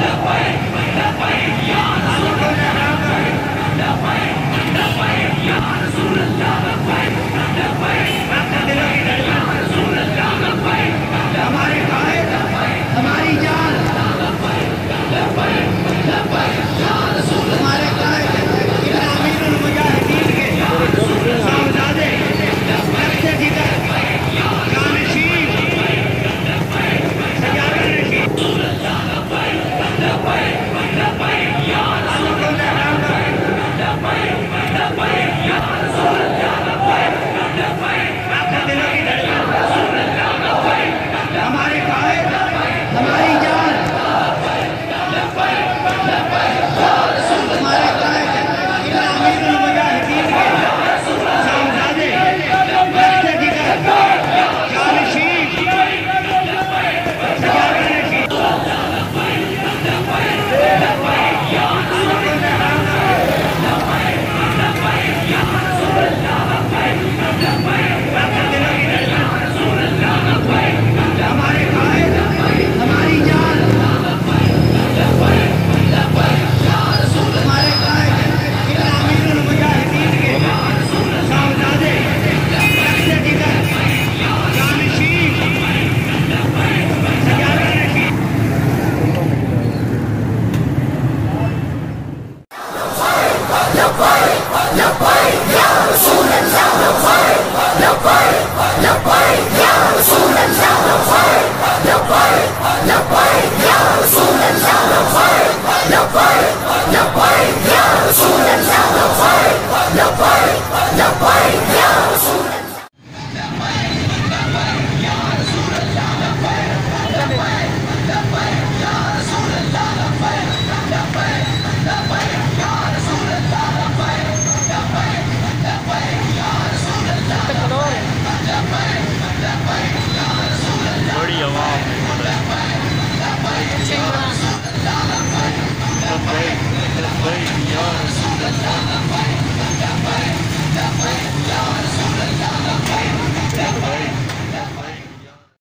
the way. Fire!